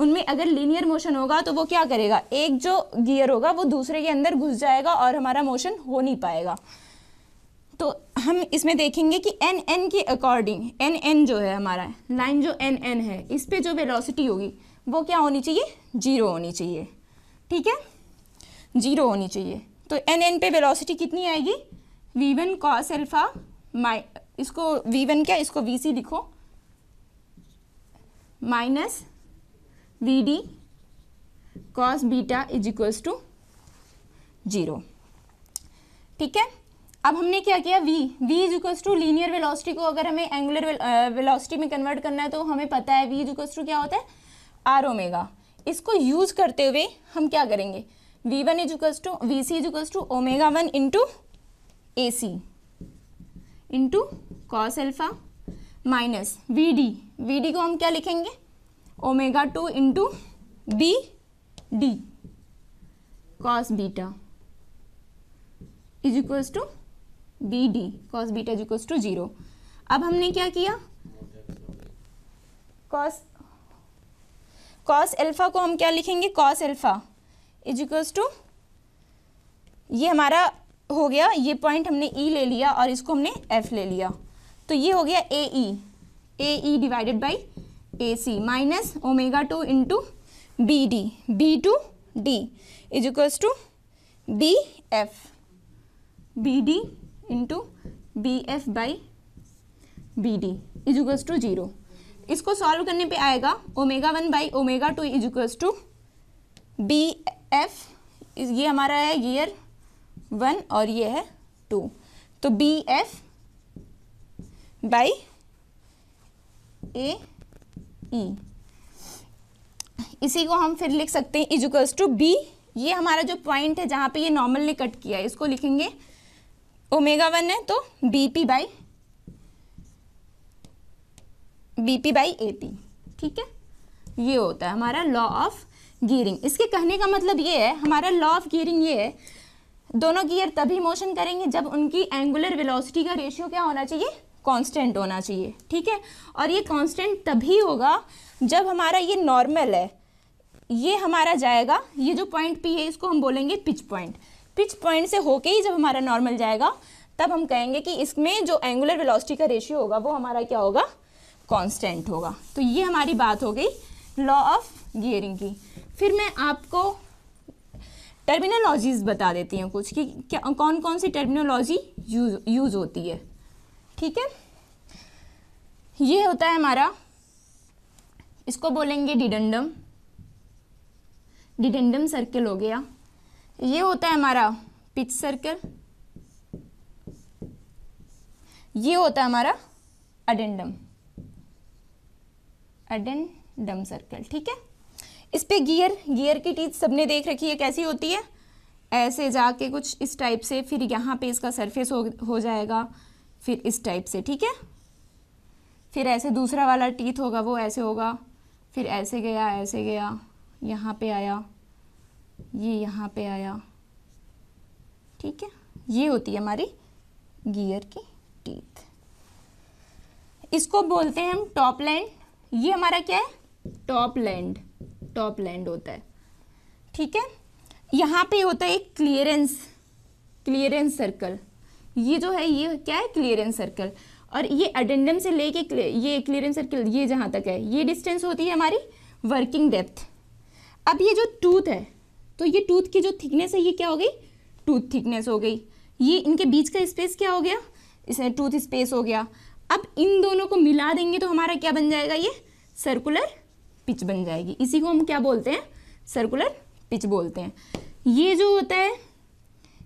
उनमें अगर linear motion होगा तो वो क्या करेगा? एक जो गियर होगा, वो दूसरे के अंदर घुस जाएगा और हमारा मोशन हो नहीं पाएगा। तो हम इसमें देखेंगे कि एन एन के अकॉर्डिंग एन एन जो है हमारा लाइन जो एन एन है, इस पर जो वेलोसिटी होगी, वो क्या होनी चाहिए? ज़ीरो होनी चाहिए। ठीक है? ज़ीरो होनी चाहिए। तो एन एन पे वेलोसिटी कितनी आएगी? वी वन कॉस एल्फा माइ इसको वी वन क्या? इसको वी सी लिखो। Minus V D cos beta is equals to zero ठीक है? अब हमने क्या किया? V v इज़ इक्वल्स टू लीनियर वेलोसिटी को अगर हमें एंगुलर वेलोसिटी में कन्वर्ट करना है तो हमें पता है v इज़ इक्वल्स टू क्या होता है? आर ओमेगा इसको यूज़ करते हुए हम क्या करेंगे? V one is equals to V C is equals to omega one into A C into cos alpha minus V D V D को हम क्या लिखेंगे? Omega two into B D cos beta is equals to B D, cos beta is equals to zero. अब हमने क्या किया? Cos cos alpha को हम क्या लिखेंगे? Cos alpha is equals to, ये हमारा हो गया, ये पॉइंट हमने ई e ले लिया और इसको हमने एफ़ ले लिया। तो ये हो गया A E A E divided by A C minus omega two into B D B two D is equals to B F B D into B F by B D is equals to zero इसको solve करने पे आएगा omega one by omega two is equals to B F ये हमारा है gear one और ये है टू तो B F by A E इसी को हम फिर लिख सकते हैं इजुकल्स टू बी ये हमारा जो पॉइंट है, जहाँ पे ये नॉर्मल ने कट किया है, इसको लिखेंगे ओमेगा वन है तो B P by B P by A P ठीक है? ये होता है हमारा लॉ ऑफ़ गियरिंग इसके कहने का मतलब ये है, हमारा लॉ ऑफ़ गियरिंग ये है, दोनों गियर तभी मोशन करेंगे जब उनकी एंगुलर वेलोसिटी का रेशियो क्या होना चाहिए? कांस्टेंट होना चाहिए, ठीक है? और ये कांस्टेंट तभी होगा जब हमारा ये नॉर्मल है। ये हमारा जाएगा, ये जो पॉइंट पी है, इसको हम बोलेंगे पिच पॉइंट पिच पॉइंट से होके ही जब हमारा नॉर्मल जाएगा, तब हम कहेंगे कि इसमें जो एंगुलर वेलोसिटी का रेशियो होगा, वो हमारा क्या होगा? कांस्टेंट होगा। तो ये हमारी बात हो गई लॉ ऑफ़ गियरिंग की। फिर मैं आपको टर्मिनोलॉजीज बता देती हूँ कुछ कि क्या कौन कौन सी टर्मिनोलॉजी यूज़ यूज़ होती है। ठीक है? ये होता है हमारा, इसको बोलेंगे डिडेंडम। डिडेंडम सर्कल हो गया। ये होता है हमारा पिच सर्कल ये होता है हमारा अडेंडम अडेंडम सर्कल ठीक है? इस पे गियर गियर की टीथ सबने देख रखी है, कैसी होती है? ऐसे जाके कुछ इस टाइप से, फिर यहाँ पे इसका सरफेस हो हो जाएगा। फिर इस टाइप से, ठीक है? फिर ऐसे दूसरा वाला टीथ होगा, वो ऐसे होगा। फिर ऐसे गया ऐसे गया, यहाँ पे आया, ये यहाँ पे आया, ठीक है? ये होती है हमारी गियर की टीथ इसको बोलते हैं हम टॉप लैंड ये हमारा क्या है? टॉप लैंड टॉप लैंड होता है, ठीक है? यहाँ पे होता है एक क्लियरेंस क्लियरेंस सर्कल ये जो है, ये क्या है क्लियरेंस सर्कल और ये अडेंडम से लेके ये क्लियरेंस सर्कल ये जहाँ तक है, ये डिस्टेंस होती है हमारी वर्किंग डेप्थ अब ये जो टूथ है तो ये टूथ की जो थिकनेस है, ये क्या हो गई? टूथ थिकनेस हो गई. ये इनके बीच का स्पेस क्या हो गया? इसमें टूथ स्पेस हो गया. अब इन दोनों को मिला देंगे तो हमारा क्या बन जाएगा? ये सर्कुलर पिच बन जाएगी. इसी को हम क्या बोलते हैं? सर्कुलर पिच बोलते हैं. ये जो होता है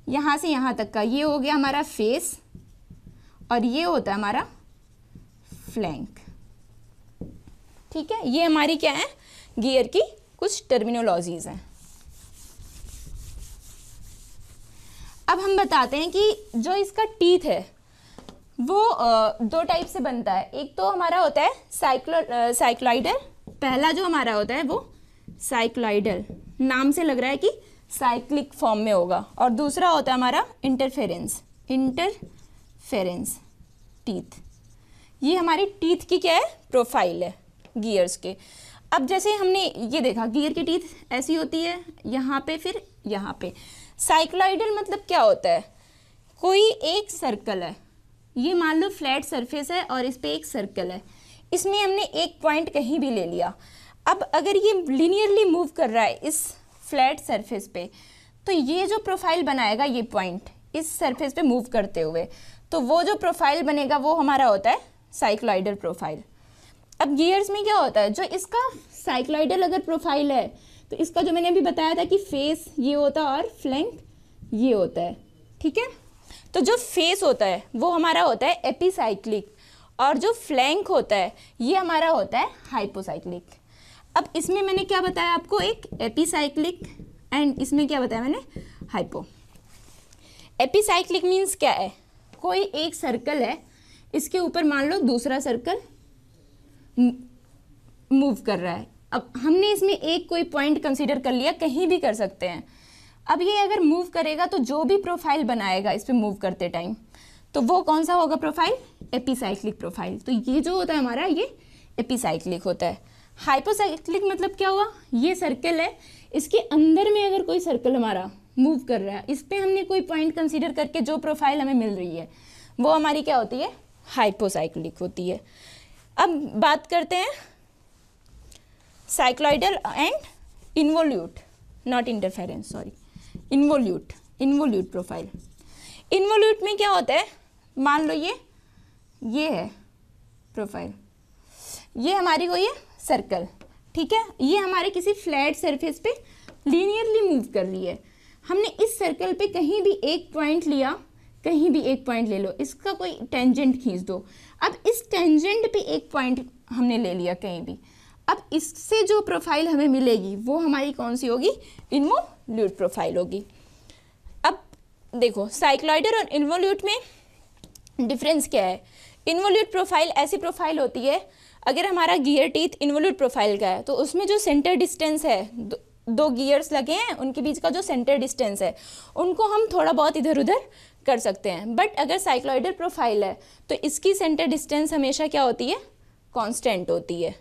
यहाँ से यहाँ तक का। ये हो गया हमारा फेस और ये होता है हमारा फ्लैंक ठीक है? ये हमारी क्या है? गियर की कुछ टर्मिनोलॉजीज हैं। अब हम बताते हैं कि जो इसका टीथ है, वो दो टाइप से बनता है। एक तो हमारा होता है साइक्लो साइक्लाइडल पहला जो हमारा होता है वो साइक्लाइडल नाम से लग रहा है कि साइक्लिक फॉर्म में होगा। और दूसरा होता है हमारा इंटरफेरेंस इंटरफेरेंस टीथ ये हमारी टीथ की क्या है? प्रोफ़ाइल है गियर्स के। अब जैसे हमने ये देखा गियर की टीथ ऐसी होती है, यहाँ पे फिर यहाँ पे। साइक्लॉइडल मतलब क्या होता है? कोई एक सर्कल है। ये मान लो फ्लैट सरफेस है और इस पर एक सर्कल है। इसमें हमने एक पॉइंट कहीं भी ले लिया। अब अगर ये लीनियरली मूव कर रहा है, इस फ्लैट सरफेस पे। तो ये जो प्रोफ़ाइल बनाएगा, ये पॉइंट, इस सरफेस पे मूव करते हुए तो वो जो प्रोफ़ाइल बनेगा, वो हमारा होता है साइक्लॉइडल प्रोफ़ाइल। अब गियर्स में क्या होता है, जो इसका साइक्लॉइडल अगर प्रोफ़ाइल है तो इसका जो मैंने अभी बताया था कि फेस ये होता है और फ्लैंक ये होता है, ठीक है? तो जो फेस होता है, वो हमारा होता है एपीसाइक्लिक, और जो फ्लैंक होता है, ये हमारा होता है हाइपोसाइक्लिक। अब इसमें मैंने क्या बताया आपको? एक एपीसाइक्लिक एंड इसमें क्या बताया मैंने? हाइपो एपीसाइक्लिक मीन्स क्या है? कोई एक सर्कल है, इसके ऊपर मान लो दूसरा सर्कल मूव कर रहा है। अब हमने इसमें एक कोई पॉइंट कंसीडर कर लिया, कहीं भी कर सकते हैं। अब ये अगर मूव करेगा तो जो भी प्रोफ़ाइल बनाएगा इस पर मूव करते टाइम तो वो कौन सा होगा प्रोफ़ाइल एपीसाइक्लिक प्रोफ़ाइल तो ये जो होता है हमारा, ये एपीसाइक्लिक होता है। हाइपोसाइक्लिक मतलब क्या हुआ? ये सर्कल है, इसके अंदर में अगर कोई सर्कल हमारा मूव कर रहा है, इस पर हमने कोई पॉइंट कंसीडर करके जो प्रोफ़ाइल हमें मिल रही है, वो हमारी क्या होती है? हाइपोसाइक्लिक होती है। अब बात करते हैं cycloidal and involute not interference sorry involute involute profile involute में क्या होता है? मान लो ये ये है प्रोफ़ाइल ये हमारी कोई है सर्कल ठीक है? ये हमारे किसी फ्लैट सरफेस पे लीनियरली मूव कर रही है। हमने इस सर्कल पे कहीं भी एक पॉइंट लिया, कहीं भी एक पॉइंट ले लो, इसका कोई टेंजेंट खींच दो। अब इस टेंजेंट पे एक पॉइंट हमने ले लिया कहीं भी। अब इससे जो प्रोफ़ाइल हमें मिलेगी, वो हमारी कौन सी होगी? इन्वोल्यूट प्रोफ़ाइल होगी। अब देखो साइक्लॉइडर और इन्वोल्यूट में डिफरेंस क्या है? इन्वोल्यूट प्रोफ़ाइल ऐसी प्रोफ़ाइल होती है अगर हमारा गियर टीथ इन्वोल्यूट प्रोफ़ाइल का है तो उसमें जो सेंटर डिस्टेंस है दो, दो गियर्स लगे हैं उनके बीच का जो सेंटर डिस्टेंस है उनको हम थोड़ा बहुत इधर उधर कर सकते हैं। बट अगर साइक्लॉइडल प्रोफ़ाइल है तो इसकी सेंटर डिस्टेंस हमेशा क्या होती है? कांस्टेंट होती है।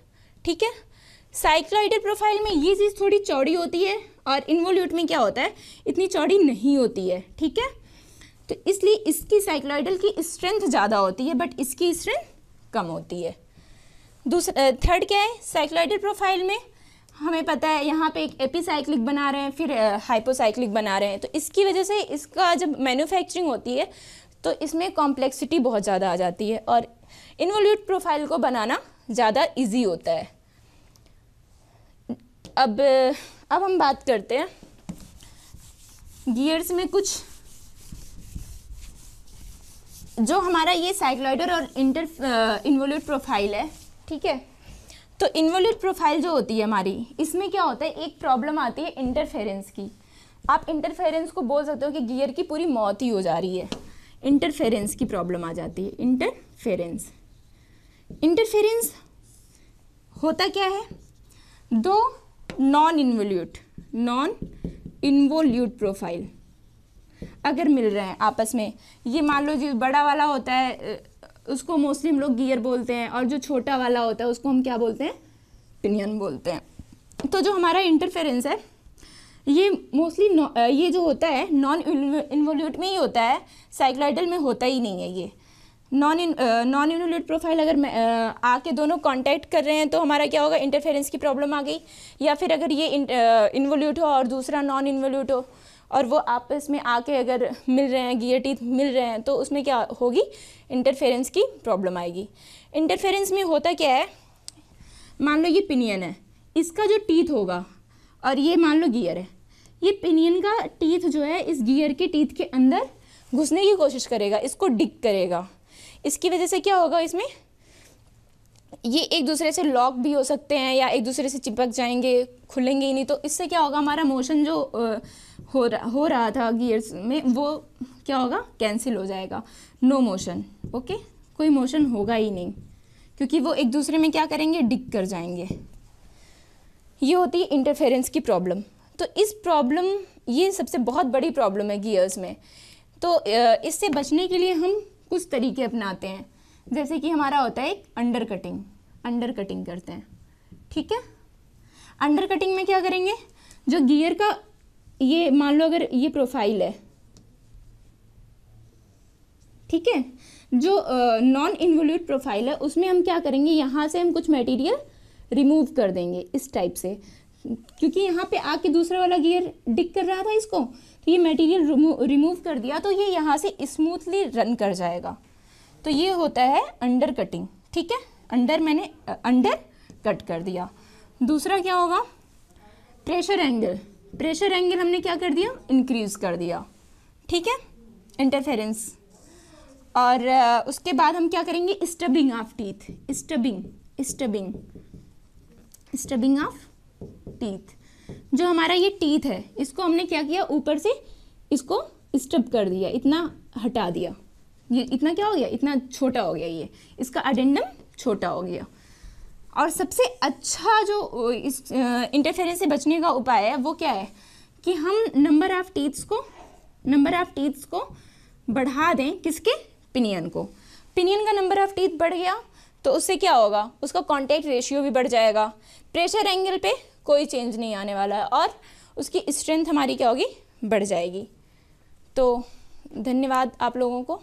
ठीक है? साइक्लॉइडल प्रोफ़ाइल में ये चीज़ थोड़ी चौड़ी होती है और इन्वोल्यूट में क्या होता है? इतनी चौड़ी नहीं होती है। ठीक है? तो इसलिए इसकी साइक्लॉइडल की स्ट्रेंथ ज़्यादा होती है बट इसकी स्ट्रेंथ कम होती है। दूसरा थर्ड क्या है? साइक्लॉइडल प्रोफ़ाइल में? हमें पता है, यहाँ पे एक एपीसाइक्लिक बना रहे हैं, फिर हाइपोसाइक्लिक बना रहे हैं। तो इसकी वजह से इसका जब मैन्युफैक्चरिंग होती है तो इसमें कॉम्प्लेक्सिटी बहुत ज़्यादा आ जाती है और इन्वोल्यूट प्रोफ़ाइल को बनाना ज़्यादा इजी होता है। अब अब हम बात करते हैं गियर्स में कुछ जो हमारा ये साइक्लॉइडर और इंटर इन्वोल्यूट प्रोफ़ाइल है। ठीक है? तो इन्वोल्यूट प्रोफ़ाइल जो होती है हमारी, इसमें क्या होता है? एक प्रॉब्लम आती है इंटरफेरेंस की। आप इंटरफेरेंस को बोल सकते हो कि गियर की पूरी मौत ही हो जा रही है। इंटरफेरेंस की प्रॉब्लम आ जाती है। इंटरफेरेंस इंटरफेरेंस होता क्या है? दो non involute non involute profile अगर मिल रहे हैं आपस में, ये मान लो जी बड़ा वाला होता है उसको मोस्टली हम लोग गियर बोलते हैं और जो छोटा वाला होता है उसको हम क्या बोलते हैं? पिनियन बोलते हैं। तो जो हमारा इंटरफेरेंस है, ये मोस्टली ये जो होता है नॉन इन्वोल्यूट में ही होता है साइक्लाइडल में होता ही नहीं है ये। नॉन नॉन इन्वोल्यूट प्रोफ़ाइल अगर आके दोनों कांटेक्ट कर रहे हैं तो हमारा क्या होगा? इंटरफेरेंस की प्रॉब्लम आ गई। या फिर अगर ये इन्वोल्यूट हो और दूसरा नॉन इन्वोल्यूट हो और वो आपस में आके अगर मिल रहे हैं, गियर टीथ मिल रहे हैं तो उसमें क्या होगी? इंटरफेरेंस की प्रॉब्लम आएगी। इंटरफेरेंस में होता क्या है? मान लो ये पिनियन है। इसका जो टीथ होगा, और ये मान लो गियर है। ये पिनियन का टीथ जो है, इस गियर के टीथ के अंदर घुसने की कोशिश करेगा, इसको डिक करेगा। इसकी वजह से क्या होगा इसमें? ये एक दूसरे से लॉक भी हो सकते हैं, या एक दूसरे से चिपक जाएँगे, खुलेंगे ही नहीं तो इससे क्या होगा? हमारा मोशन जो हो रहा हो रहा था गियर्स में, वो क्या होगा? कैंसिल हो जाएगा। नो मोशन ओके कोई मोशन होगा ही नहीं। क्योंकि वो एक दूसरे में क्या करेंगे? डिग कर जाएँगे। ये होती है इंटरफेरेंस की प्रॉब्लम तो इस प्रॉब्लम ये सबसे बहुत बड़ी प्रॉब्लम है गियर्स में। तो इससे बचने के लिए हम कुछ तरीके अपनाते हैं। जैसे कि हमारा होता है एक अंडर कटिंग अंडर कटिंग करते हैं। ठीक है? अंडर कटिंग में क्या करेंगे? जो गियर का ये मान लो अगर ये प्रोफ़ाइल है, ठीक है? जो नॉन इन्वोल्यूट प्रोफ़ाइल है, उसमें हम क्या करेंगे? यहाँ से हम कुछ मटेरियल रिमूव कर देंगे इस टाइप से। क्योंकि यहाँ पे आके दूसरा वाला गियर डिक कर रहा था इसको तो ये मटेरियल रिमूव कर दिया तो ये यहाँ से स्मूथली रन कर जाएगा। तो ये होता है अंडर कटिंग ठीक है? अंडर मैंने अंडर कट कर दिया। दूसरा क्या होगा? प्रेशर एंगल प्रेशर एंगल हमने क्या कर दिया? इंक्रीज कर दिया। ठीक है? इंटरफेरेंस और उसके बाद हम क्या करेंगे? Stubbing of teeth stubbing stubbing stubbing of teeth जो हमारा ये टीथ है, इसको हमने क्या किया? ऊपर से इसको स्टब कर दिया। इतना हटा दिया। ये इतना क्या हो गया? इतना छोटा हो गया ये। इसका अडेंडम छोटा हो गया। और सबसे अच्छा जो इस इंटरफेरेंस से बचने का उपाय है, वो क्या है? कि हम नंबर ऑफ़ टीथ्स को नंबर ऑफ़ टीथ्स को बढ़ा दें किसके? पिनियन को। पिनियन का नंबर ऑफ़ टीथ बढ़ गया तो उससे क्या होगा? उसका कॉन्टैक्ट रेशियो भी बढ़ जाएगा। प्रेशर एंगल पे कोई चेंज नहीं आने वाला है और उसकी स्ट्रेंथ हमारी क्या होगी? बढ़ जाएगी। तो धन्यवाद आप लोगों को।